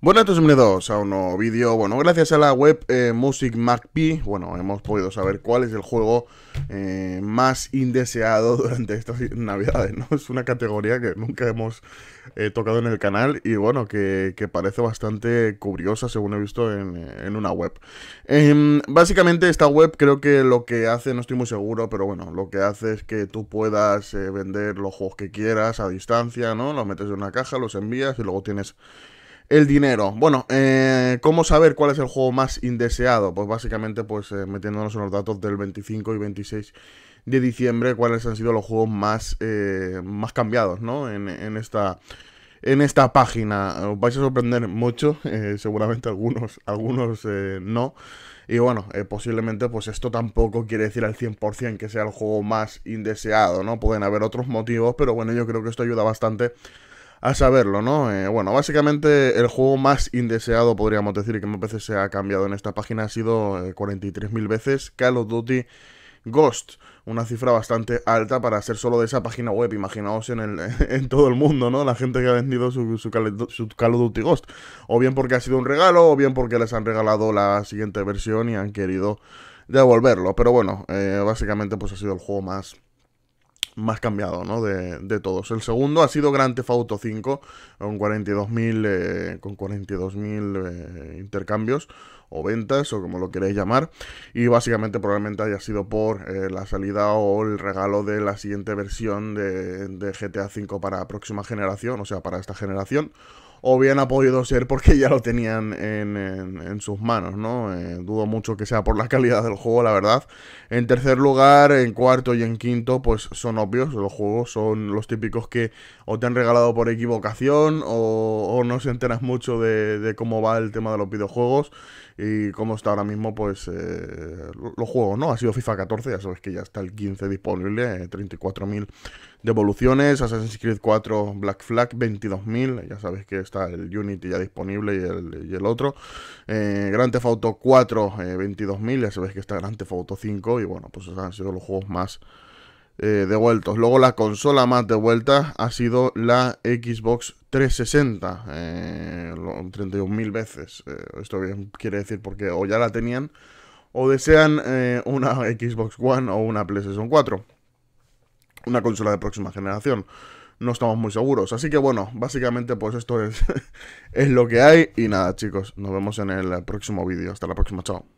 Buenas bienvenidos a un nuevo vídeo. Bueno, gracias a la web eh, Music bueno, hemos podido saber cuál es el juego eh, más indeseado durante estas navidades, ¿no? Es una categoría que nunca hemos eh, tocado en el canal y bueno, que, parece bastante curiosa según he visto en, una web. Em, básicamente esta web creo que lo que hace, no estoy muy seguro, pero bueno, lo que hace es que tú puedas vender los juegos que quieras a distancia, ¿no? Los metes en una caja, los envías y luego tienes el dinero. Bueno, eh, ¿cómo saber cuál es el juego más indeseado? Pues básicamente pues eh, metiéndonos en los datos del 25 y 26 de diciembre, cuáles han sido los juegos más, eh, más cambiados, ¿no? En, esta en esta página. Os vais a sorprender mucho, seguramente algunos, algunos no. Y bueno, posiblemente pues esto tampoco quiere decir al 100% que sea el juego más indeseado, ¿no? Pueden haber otros motivos, pero bueno, yo creo que esto ayuda bastante a saberlo, ¿no? Eh, bueno, básicamente el juego más indeseado, podríamos decir, que más veces se ha cambiado en esta página ha sido 43.000 eh, veces Call of Duty Ghost. Una cifra bastante alta para ser solo de esa página web. Imaginaos en, el, en todo el mundo, ¿no? La gente que ha vendido su, su, Call of Duty Ghost. O bien porque ha sido un regalo, o bien porque les han regalado la siguiente versión y han querido devolverlo. Pero bueno, eh, básicamente pues ha sido el juego más más cambiado, ¿no? De, de, todos. El segundo ha sido Grand Theft Auto 5 con 42.000 eh, con 42.000 eh, intercambios o ventas o como lo queréis llamar y básicamente probablemente haya sido por eh, la salida o el regalo de la siguiente versión de, de GTA 5 para próxima generación, o sea, para esta generación o bien ha podido ser porque ya lo tenían en, sus manos, ¿no? Eh, dudo mucho que sea por la calidad del juego, la verdad. En tercer lugar, en cuarto y en quinto, pues son obvios, los juegos son los típicos que o te han regalado por equivocación o, no se enteras mucho de, cómo va el tema de los videojuegos y cómo está ahora mismo, pues, eh, los juegos, ¿no? Ha sido FIFA 14, ya sabes que ya está el 15 disponible, 34.000 eh, devoluciones, Assassin's Creed 4 Black Flag 22.000, ya sabes que está el Unity ya disponible y el, y el otro. Eh, Grand Theft Auto 4 22.000, ya sabes que está Grand Theft Auto 5 y bueno, pues han sido los juegos más eh, devueltos. Luego la consola más devuelta ha sido la Xbox 360, eh, 31.000 veces. Eh, esto quiere decir porque o ya la tenían o desean eh, una Xbox One o una PlayStation 4. Una consola de próxima generación. No estamos muy seguros. Así que bueno, básicamente pues esto es, es lo que hay. Y nada chicos, nos vemos en el próximo vídeo. Hasta la próxima, chao.